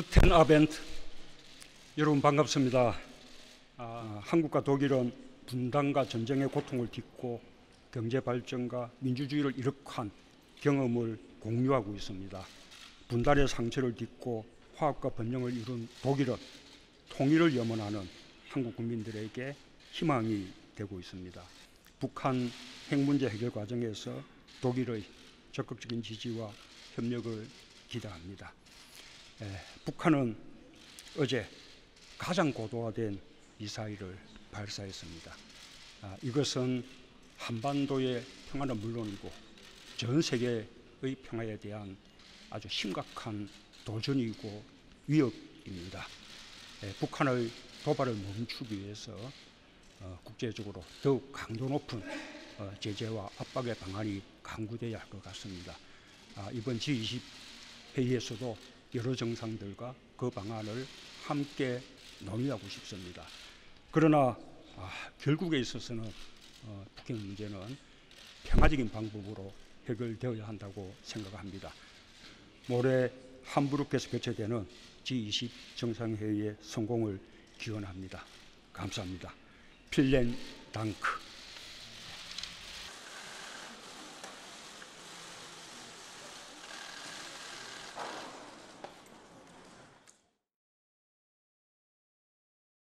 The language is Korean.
구텐 아벤트 여러분 반갑습니다. 아, 한국과 독일은 분단과 전쟁의 고통을 딛고 경제 발전과 민주주의를 이룩한 경험을 공유하고 있습니다. 분단의 상처를 딛고 화합과 번영을 이룬 독일은 통일을 염원하는 한국 국민들에게 희망이 되고 있습니다. 북한 핵 문제 해결 과정에서 독일의 적극적인 지지와 협력을 기대합니다. 에, 북한은 어제 가장 고도화된 미사일을 발사했습니다. 아, 이것은 한반도의 평화는 물론이고 전 세계의 평화에 대한 아주 심각한 도전이고 위협입니다. 에, 북한의 도발을 멈추기 위해서 어, 국제적으로 더욱 강도 높은 어, 제재와 압박의 방안이 강구되어야 할 것 같습니다. 아, 이번 G20 회의에서도 여러 정상들과 그 방안을 함께 논의하고 싶습니다. 그러나 아, 결국에 있어서는 어, 북핵 문제는 평화적인 방법으로 해결되어야 한다고 생각합니다. 모레 함부르크에서 개최되는 G20 정상회의의 성공을 기원합니다. 감사합니다. 필렌 당크